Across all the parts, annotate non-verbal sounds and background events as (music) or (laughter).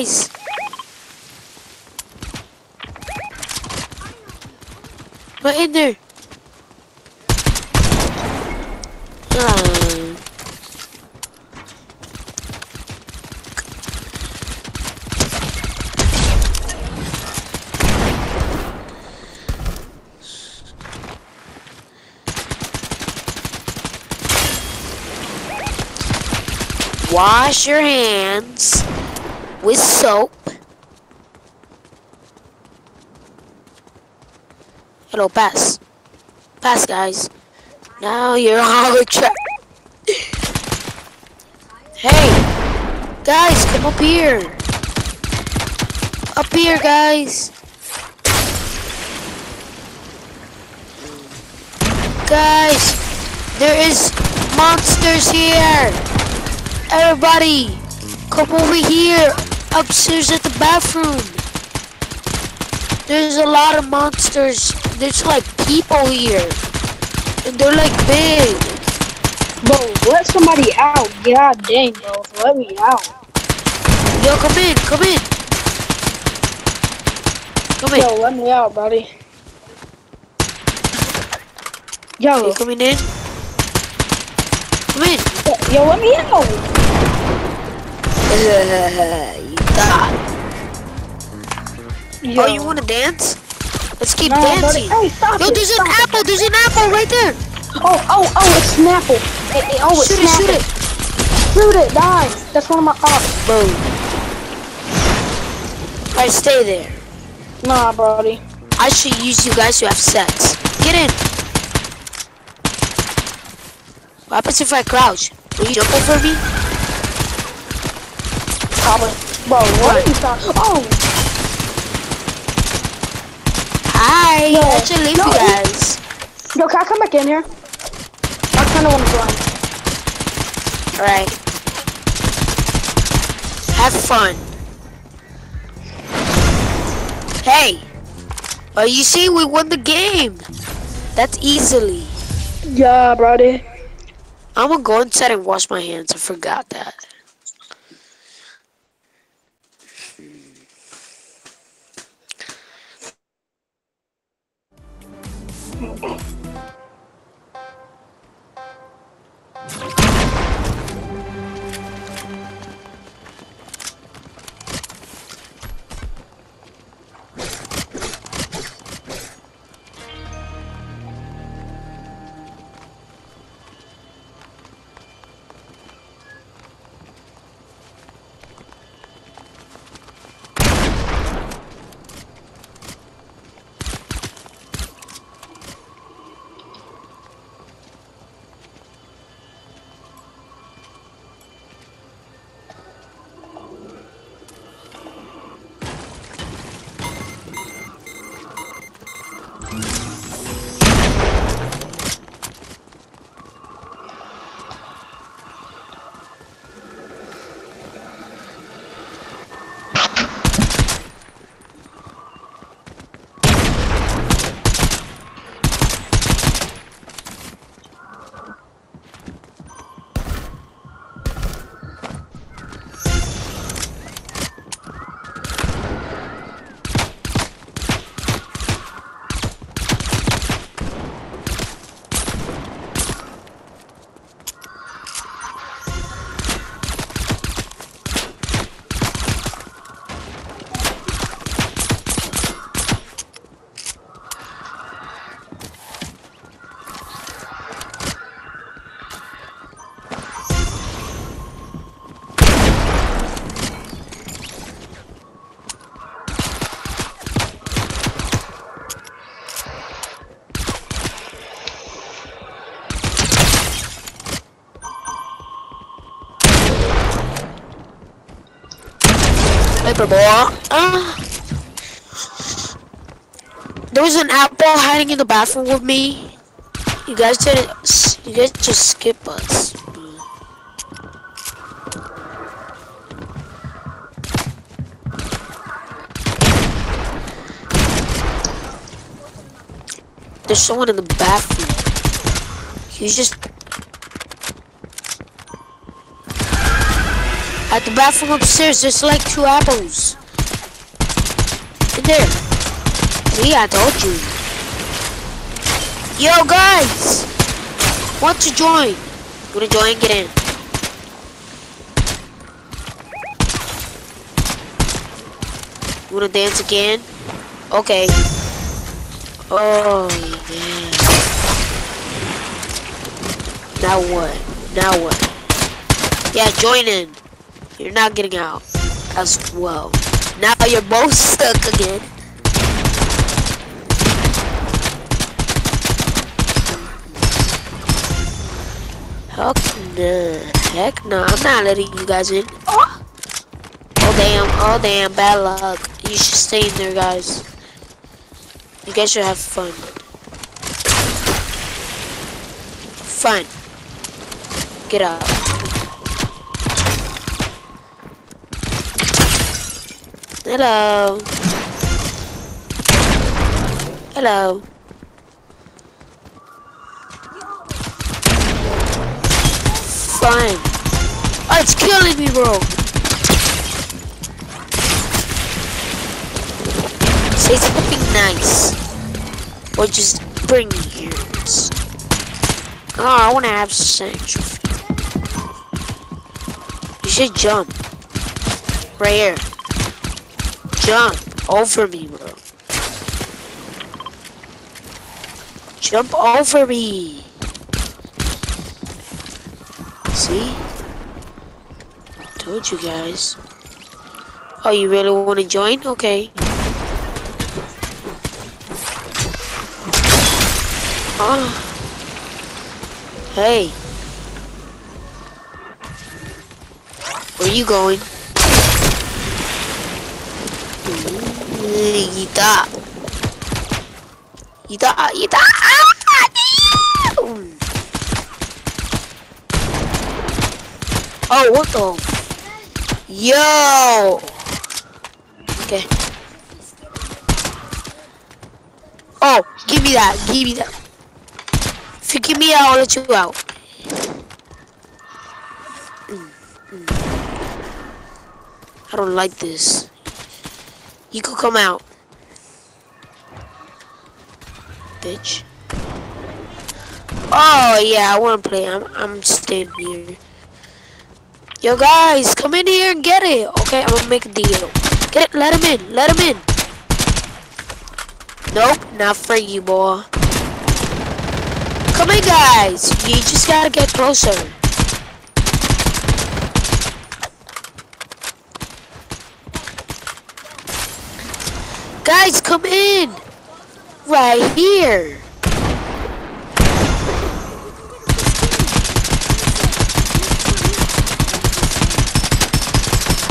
guys. Right in there. Um, Wash your hands with soap. Hello, pass. Pass, guys. Now you're on the track. Hey, guys, come up here. Up here, guys. Guys, there is monsters here. Everybody, come over here. Upstairs at the bathroom. There's a lot of monsters. There's like people here. And they're like big. Bro, let somebody out. God dang, bro. Let me out. Yo, come in, come in. Come in. Yo, let me out, buddy. Yo, You coming in? Come in. yo, let me out. (laughs) Yo. Oh, you wanna dance? Let's keep No, buddy. dancing. Hey, stop Yo, it, there's an it. apple. There's an apple right there. Oh, oh, oh, it's Snapple. Hey, hey, oh, it's Shoot it, shoot it. Shoot it, die. That's one of my ops. Boom. Alright, stay there. Nah, buddy. I should use you guys to have sex. Get in. What happens if I crouch? Will you jump over me? Probably. Bro, what are you talking? Oh, Hi. No, I should leave no, you guys. yo, can I come back in here? I kind of want to join. Alright. Have fun. Hey. Oh, you see, we won the game. That's easily. Yeah, buddy. I'm gonna go inside and wash my hands. I forgot that. もこ。Paper ball. Uh, there was an apple hiding in the bathroom with me. You guys didn't. You guys just skip us. There's someone in the bathroom. He's just At the bathroom upstairs, there's like two apples. In there. See, I told you. Yo, guys! Want to join? Wanna join? Get in. Wanna dance again? Okay. Oh, yeah. Now what? Now what? Yeah, join in. You're not getting out as well. Now you're both stuck again. Heck no. Heck no. I'm not letting you guys in. Oh, damn. Oh damn. Bad luck. You should stay in there, guys. You guys should have fun. Fun. Get out. Hello. Hello. Fine. Oh, it's killing me, bro. Say something nice. Or just bring me here. Oh, I want to have sex. You should jump. Right here. Jump over me, bro. Jump over me. See? I Told you guys. Oh, you really want to join? Okay. Oh. Hey. Where you going? Ita. Ita. Ita. Oh, what the? Yo. Okay. Oh, give me that. Give me that. If you give me that, I'll let you out. I don't like this. You could come out. Bitch. Oh, yeah, I want to play. I'm, I'm staying here. Yo, guys, come in here and get it. Okay, I'm going to make a deal. Get it. Let him in. Let him in. Nope, not for you, boy. Come in, guys. You just gotta get closer. Guys, come in. Right here.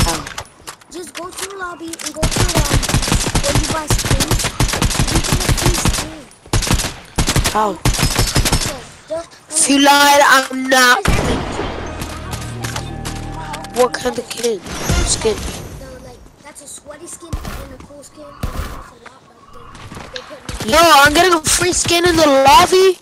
Oh. Just go to the lobby and go to the where you buy skins. You can get free skin. Oh. If you lied, I'm not. What kind of kid? Skin? the, like, that's a sweaty skin and a cool skin. Yo, I'm getting a free skin in the lobby.